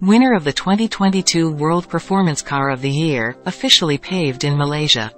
Winner of the 2022 World Performance Car of the Year, officially paved in Malaysia.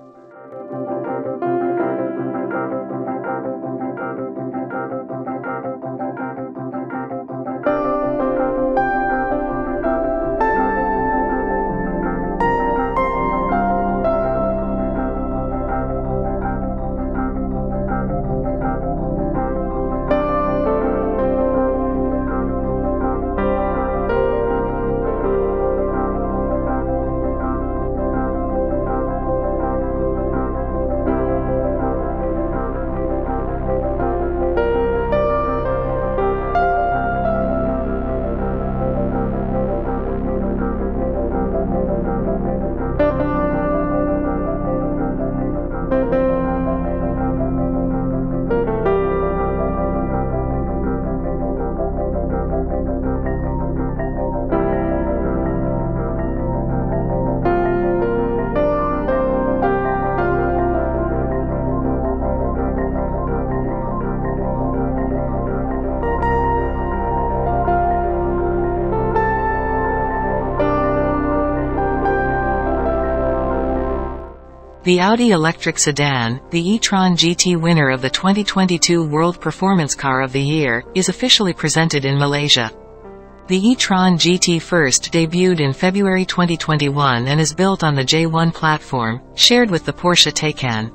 The Audi electric sedan, the e-tron GT winner of the 2022 World Performance Car of the Year, is officially presented in Malaysia. The e-tron GT first debuted in February 2021 and is built on the J1 platform, shared with the Porsche Taycan.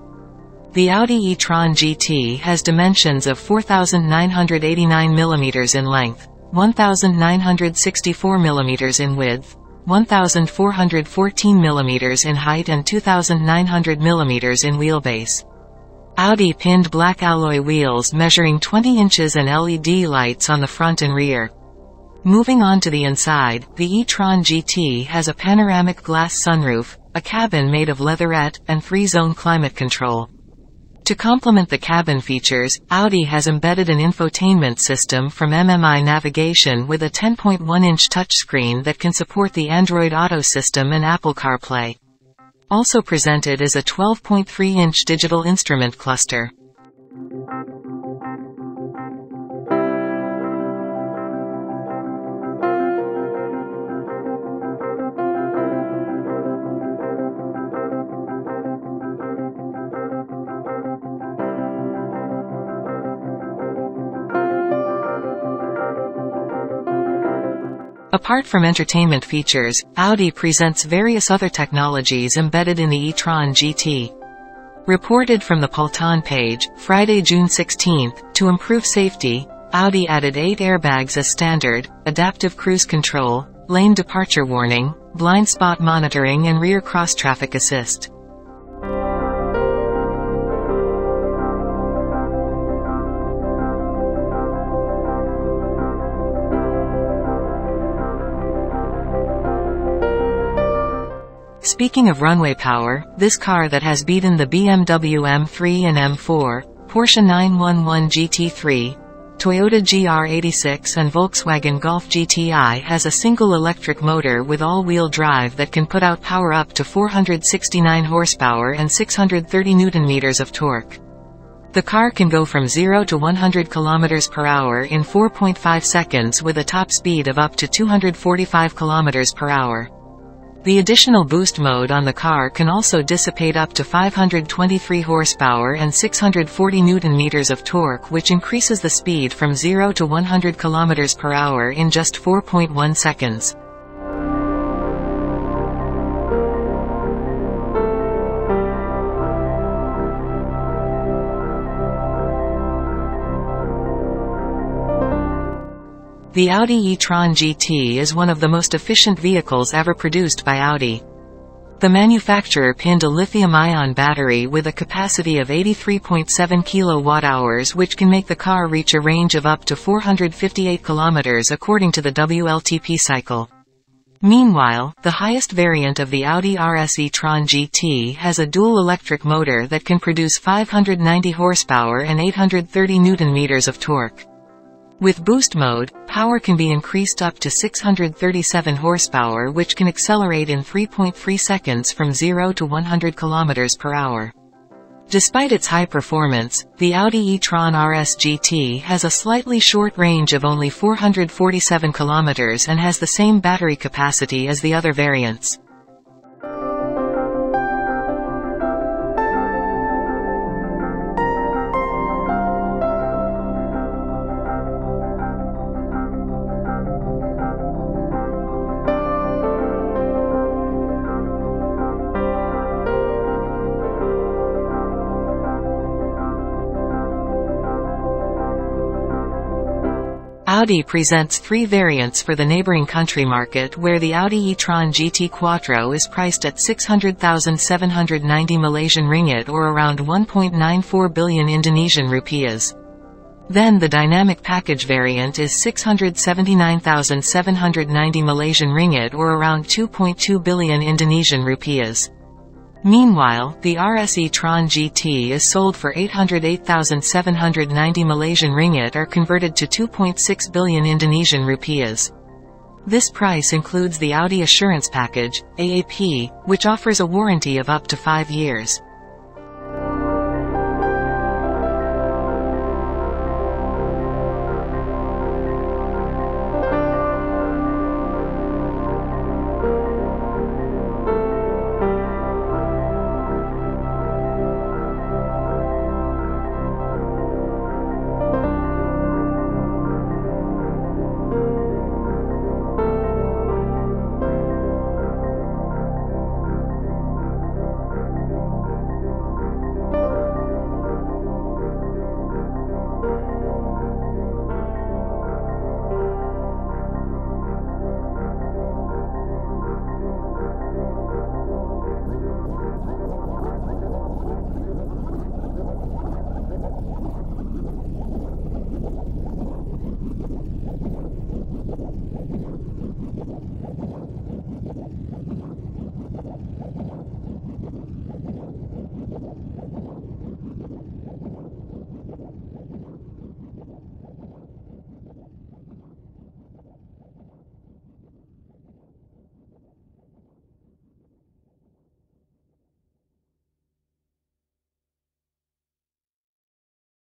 The Audi e-tron GT has dimensions of 4,989 mm in length, 1,964 mm in width, 1,414 mm in height and 2,900 mm in wheelbase. Audi pinned black alloy wheels measuring 20 inches and LED lights on the front and rear. Moving on to the inside, the e-tron GT has a panoramic glass sunroof, a cabin made of leatherette, and three-zone climate control. To complement the cabin features, Audi has embedded an infotainment system from MMI Navigation with a 10.1-inch touchscreen that can support the Android Auto system and Apple CarPlay. Also presented is a 12.3-inch digital instrument cluster. Apart from entertainment features, Audi presents various other technologies embedded in the e-tron GT. Reported from the Paultan page, Friday, June 16, to improve safety, Audi added 8 airbags as standard, adaptive cruise control, lane departure warning, blind spot monitoring and rear cross-traffic assist. Speaking of runway power, this car that has beaten the BMW M3 and M4, Porsche 911 GT3, Toyota GR86 and Volkswagen Golf GTI has a single electric motor with all-wheel drive that can put out power up to 469 horsepower and 630 newton-meters of torque. The car can go from 0 to 100 km per hour in 4.5 seconds with a top speed of up to 245 km per hour. The additional boost mode on the car can also dissipate up to 523 horsepower and 640 newton-meters of torque which increases the speed from 0 to 100 km per hour in just 4.1 seconds. The Audi e-tron GT is one of the most efficient vehicles ever produced by Audi. The manufacturer pinned a lithium-ion battery with a capacity of 83.7 kWh which can make the car reach a range of up to 458 km according to the WLTP cycle. Meanwhile, the highest variant of the Audi RS e-tron GT has a dual electric motor that can produce 590 horsepower and 830 newton-meters of torque. With boost mode, power can be increased up to 637 horsepower which can accelerate in 3.3 seconds from 0 to 100 km per hour. Despite its high performance, the Audi e-tron RS GT has a slightly short range of only 447 km and has the same battery capacity as the other variants. Audi presents three variants for the neighboring country market where the Audi e-tron GT Quattro is priced at 600,790 Malaysian ringgit or around 1.94 billion Indonesian rupiahs. Then the dynamic package variant is 679,790 Malaysian ringgit or around 2.2 billion Indonesian rupiahs. Meanwhile, the RS e-tron GT is sold for 808,790 Malaysian ringgit or converted to 2.6 billion Indonesian rupiahs. This price includes the Audi Assurance Package, AAP, which offers a warranty of up to 5 years.